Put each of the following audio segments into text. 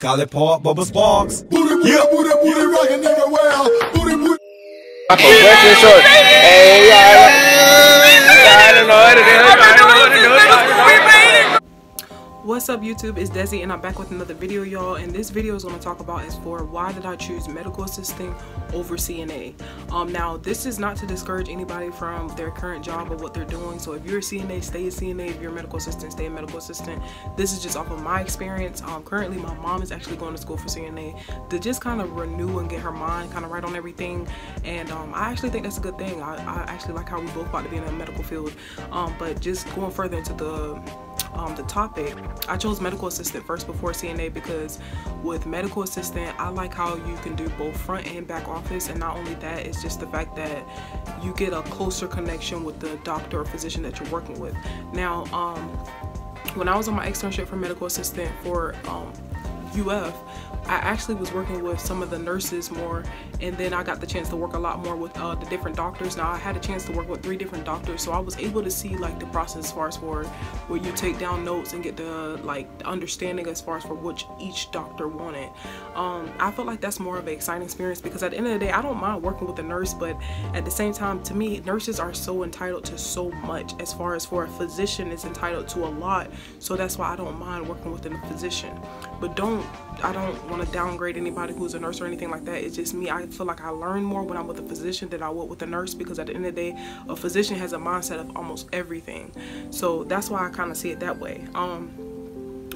Call it Park Bubba Sparks. Booty, booty, Yeah. booty, booty, rockin' everywhere. Booty, booty. Question short. Hey, I don't know what to do. I don't know what to do. What's up YouTube, it's Desi and I'm back with another video y'all and this video is going to talk about is for why did I choose medical assisting over CNA. Um, now this is not to discourage anybody from their current job or what they're doing so if you're a CNA stay a CNA, if you're a medical assistant stay a medical assistant. This is just off of my experience. Um, currently my mom is actually going to school for CNA to just kind of renew and get her mind kind of right on everything and um, I actually think that's a good thing. I, I actually like how we both about to be in the medical field um, but just going further into the um, the topic, I chose medical assistant first before CNA because with medical assistant, I like how you can do both front and back office. And not only that, it's just the fact that you get a closer connection with the doctor or physician that you're working with. Now, um, when I was on my externship for medical assistant for um, UF, I actually was working with some of the nurses more and then I got the chance to work a lot more with uh, the different doctors. Now I had a chance to work with three different doctors so I was able to see like the process as far as for where you take down notes and get the like the understanding as far as for which each doctor wanted. Um, I felt like that's more of an exciting experience because at the end of the day I don't mind working with a nurse but at the same time to me nurses are so entitled to so much as far as for a physician is entitled to a lot so that's why I don't mind working with a physician but don't I don't want to downgrade anybody who's a nurse or anything like that. It's just me. I feel like I learn more when I'm with a physician than I would with a nurse because at the end of the day, a physician has a mindset of almost everything. So that's why I kind of see it that way. Um,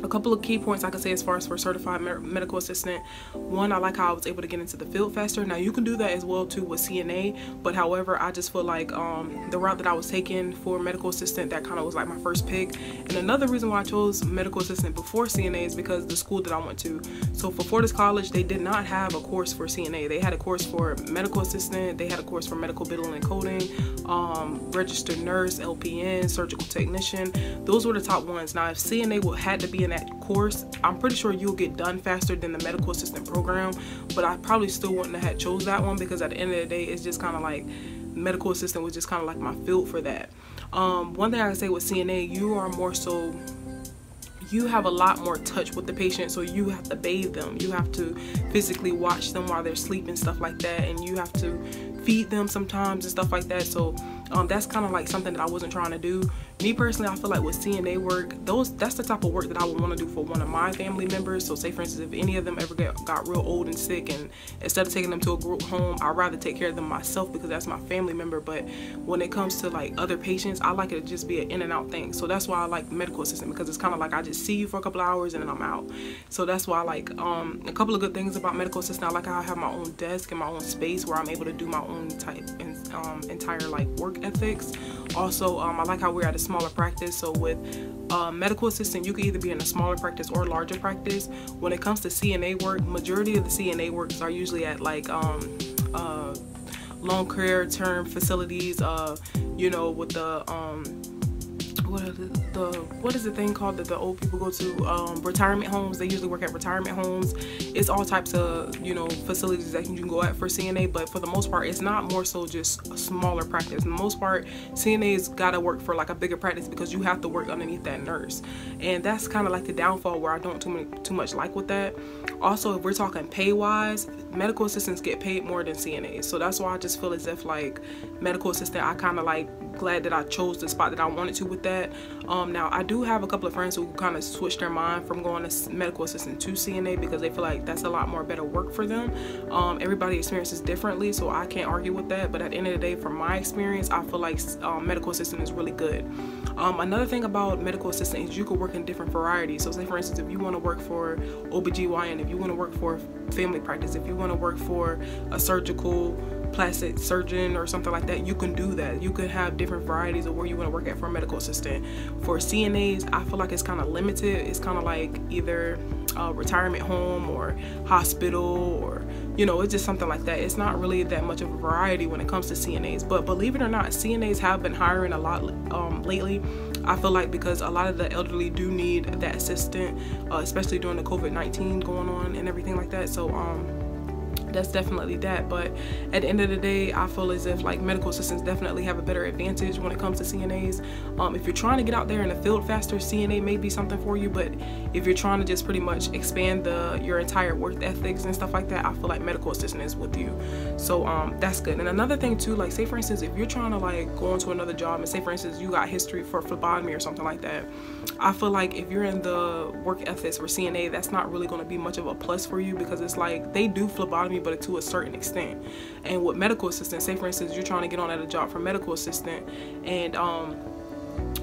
a couple of key points I can say as far as for certified medical assistant. One, I like how I was able to get into the field faster. Now you can do that as well too with CNA, but however, I just feel like um, the route that I was taking for medical assistant, that kind of was like my first pick. And another reason why I chose medical assistant before CNA is because the school that I went to. So for Fortis College, they did not have a course for CNA. They had a course for medical assistant. They had a course for medical billing and coding, um, registered nurse, LPN, surgical technician. Those were the top ones. Now if CNA would had to be in that course i'm pretty sure you'll get done faster than the medical assistant program but i probably still wouldn't have chose that one because at the end of the day it's just kind of like medical assistant was just kind of like my field for that. Um, one thing i can say with cna you are more so you have a lot more touch with the patient so you have to bathe them. You have to physically watch them while they're sleeping stuff like that and you have to feed them sometimes and stuff like that. So um, that's kind of like something that I wasn't trying to do me personally I feel like with CNA work those that's the type of work that I would want to do for one of my family members. So say for instance if any of them ever get, got real old and sick and instead of taking them to a group home I'd rather take care of them myself because that's my family member. But when it comes to like other patients I like it to just be an in and out thing. So that's why I like medical assistant because it's kind of like I just see you for a couple hours and then I'm out. So that's why I like um, a couple of good things about medical assistant I like how I have my own desk and my own space where I'm able to do my own type and um, entire like work ethics. Also um, I like how we're at a smaller practice. So with uh, medical assistant you can either be in a smaller practice or larger practice. When it comes to CNA work majority of the CNA works are usually at like um, uh, long career term facilities uh, you know with the um, what the, the, what is the thing called that the old people go to? Um, retirement homes. They usually work at retirement homes. It's all types of you know facilities that you can go at for CNA but for the most part it's not more so just a smaller practice. The most part CNA's gotta work for like a bigger practice because you have to work underneath that nurse. And that's kind of like the downfall where I don't too, many, too much like with that. Also if we're talking pay wise medical assistants get paid more than CNAs so that's why I just feel as if like medical assistant I kind of like glad that I chose the spot that I wanted to with that um, now I do have a couple of friends who kind of switched their mind from going to medical assistant to CNA because they feel like that's a lot more better work for them. Um, everybody experiences differently so I can't argue with that but at the end of the day from my experience I feel like um, medical assistant is really good. Um, another thing about medical assistant is you can work in different varieties. So say for instance if you want to work for OBGYN if you want to work for family practice if you want to work for a surgical plastic surgeon or something like that you can do that. You could have different varieties of where you want to work at for a medical assistant. For CNAs I feel like it's kind of limited. It's kind of like either a retirement home or hospital or you know it's just something like that. It's not really that much of a variety when it comes to CNAs but believe it or not CNAs have been hiring a lot um, lately. I feel like because a lot of the elderly do need that assistant uh, especially during the COVID-19 going on and everything like that. So um that's definitely that but at the end of the day i feel as if like medical assistants definitely have a better advantage when it comes to cnas um, if you're trying to get out there in the field faster cna may be something for you but if you're trying to just pretty much expand the your entire work ethics and stuff like that i feel like medical assistant is with you. So um, that's good. And another thing too like say for instance if you're trying to like go into another job and say for instance you got history for phlebotomy or something like that i feel like if you're in the work ethics for cna that's not really going to be much of a plus for you because it's like they do phlebotomy but to a certain extent. And with medical assistant, say for instance, you're trying to get on at a job for medical assistant and um,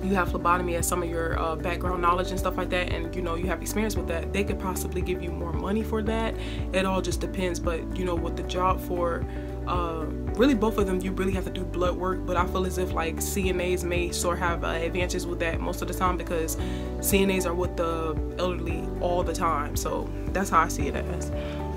you have phlebotomy as some of your uh, background knowledge and stuff like that and you know you have experience with that they could possibly give you more money for that it all just depends but you know with the job for uh, really both of them you really have to do blood work but I feel as if like CNAs may sort of have uh, advantages with that most of the time because CNAs are with the elderly all the time so that's how I see it as.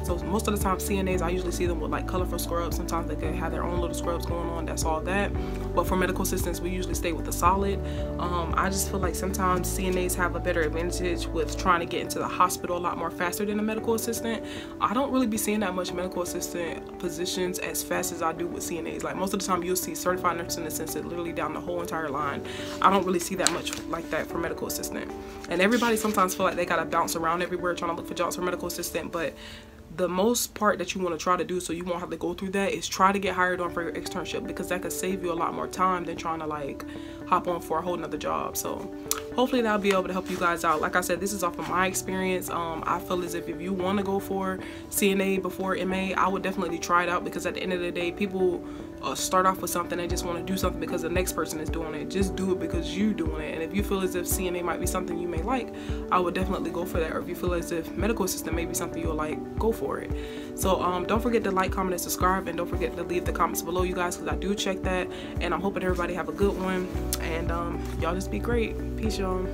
So most of the time CNAs, I usually see them with like colorful scrubs. Sometimes they could have their own little scrubs going on. That's all that. But for medical assistants, we usually stay with the solid. Um, I just feel like sometimes CNAs have a better advantage with trying to get into the hospital a lot more faster than a medical assistant. I don't really be seeing that much medical assistant positions as fast as I do with CNAs. Like most of the time you'll see certified nursing assistant literally down the whole entire line. I don't really see that much like that for medical assistant. And everybody sometimes feel like they gotta bounce around everywhere trying to look for jobs for medical assistant, but the most part that you want to try to do so you won't have to go through that is try to get hired on for your externship because that could save you a lot more time than trying to like hop on for a whole nother job. So hopefully that'll be able to help you guys out. Like i said this is off of my experience. Um, i feel as if if you want to go for cna before ma i would definitely try it out because at the end of the day people uh, start off with something and just want to do something because the next person is doing it. Just do it because you're doing it. And if you feel as if CNA might be something you may like, I would definitely go for that. Or if you feel as if medical assistant may be something you'll like, go for it. So um, don't forget to like, comment, and subscribe. And don't forget to leave the comments below, you guys, because I do check that. And I'm hoping everybody have a good one. And um, y'all just be great. Peace, y'all.